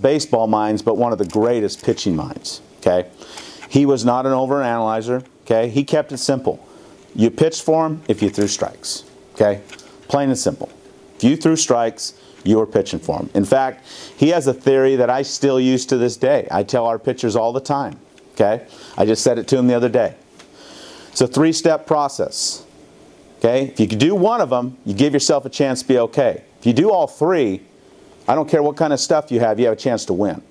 baseball minds, but one of the greatest pitching minds. Okay, he was not an overanalyzer. Okay, he kept it simple. You pitched for him if you threw strikes. Okay, plain and simple. If you threw strikes, you were pitching for him. In fact, he has a theory that I still use to this day. I tell our pitchers all the time. Okay, I just said it to him the other day. It's a three-step process. Okay, if you can do one of them, you give yourself a chance to be okay. If you do all three, I don't care what kind of stuff you have, you have a chance to win.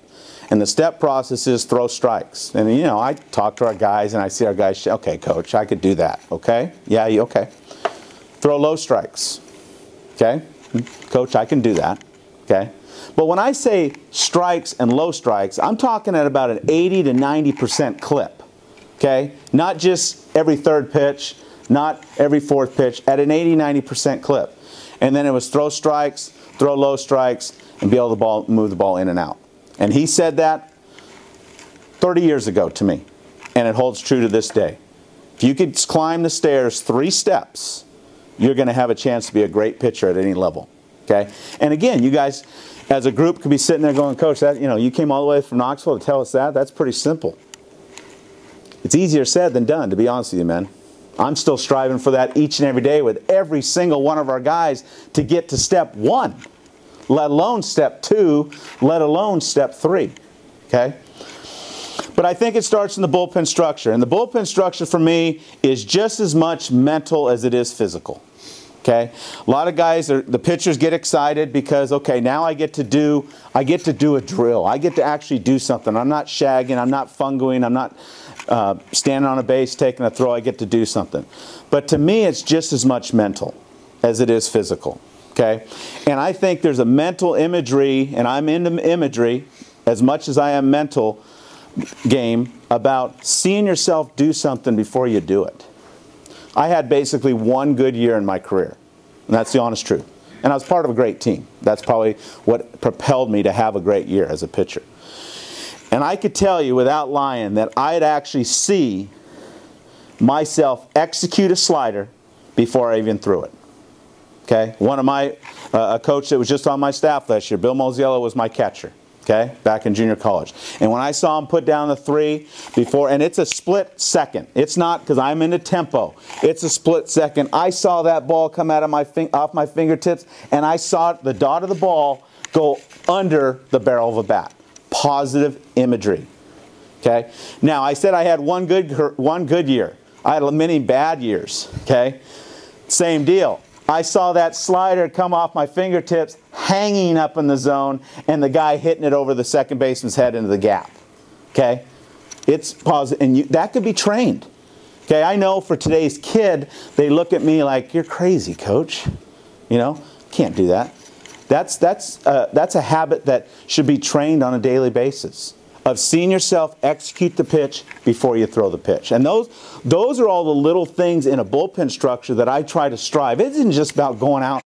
And the step process is throw strikes. And you know, I talk to our guys and I see our guys, okay, coach, I could do that. Okay? Yeah, you okay. Throw low strikes. Okay? Coach, I can do that. Okay? But when I say strikes and low strikes, I'm talking at about an 80 to 90% clip. Okay? Not just every third pitch, not every fourth pitch, at an 80 90% clip. And then it was throw strikes, throw low strikes, and be able to ball, move the ball in and out. And he said that 30 years ago to me, and it holds true to this day. If you could climb the stairs three steps, you're going to have a chance to be a great pitcher at any level. Okay? And again, you guys, as a group, could be sitting there going, Coach, that you know, you came all the way from Knoxville to tell us that. That's pretty simple. It's easier said than done, to be honest with you, man. I'm still striving for that each and every day with every single one of our guys to get to step one let alone step two, let alone step three. Okay? But I think it starts in the bullpen structure. And the bullpen structure for me is just as much mental as it is physical. Okay? A lot of guys are the pitchers get excited because okay, now I get to do I get to do a drill. I get to actually do something. I'm not shagging, I'm not fungoing, I'm not uh, standing on a base taking a throw. I get to do something. But to me it's just as much mental as it is physical. Okay? And I think there's a mental imagery, and I'm into imagery as much as I am mental game about seeing yourself do something before you do it. I had basically one good year in my career, and that's the honest truth. And I was part of a great team. That's probably what propelled me to have a great year as a pitcher. And I could tell you without lying that I'd actually see myself execute a slider before I even threw it. Okay, one of my, uh, a coach that was just on my staff last year, Bill Mosiello was my catcher. Okay, back in junior college. And when I saw him put down the three before, and it's a split second. It's not because I'm in into tempo. It's a split second. I saw that ball come out of my off my fingertips, and I saw the dot of the ball go under the barrel of a bat. Positive imagery. Okay. Now I said I had one good one good year. I had many bad years. Okay. Same deal. I saw that slider come off my fingertips, hanging up in the zone, and the guy hitting it over the second baseman's head into the gap. Okay? It's positive, and you, that could be trained. Okay, I know for today's kid, they look at me like, you're crazy, coach. You know, can't do that. That's, that's, uh, that's a habit that should be trained on a daily basis of seeing yourself execute the pitch before you throw the pitch. And those, those are all the little things in a bullpen structure that I try to strive. It isn't just about going out